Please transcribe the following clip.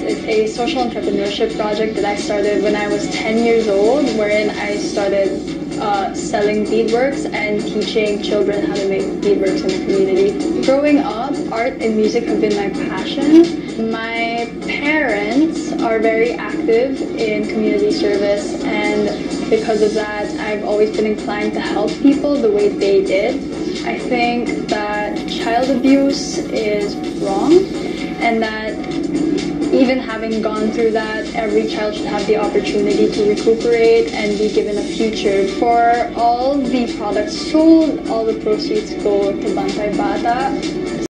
a social entrepreneurship project that I started when I was 10 years old, wherein I started uh, selling beadworks and teaching children how to make beadworks in the community. Growing up, art and music have been my passion. My parents are very active in community service and because of that, I've always been inclined to help people the way they did. I think that child abuse is wrong and that having gone through that, every child should have the opportunity to recuperate and be given a future. For all the products sold, all the proceeds go to Bantay Bata.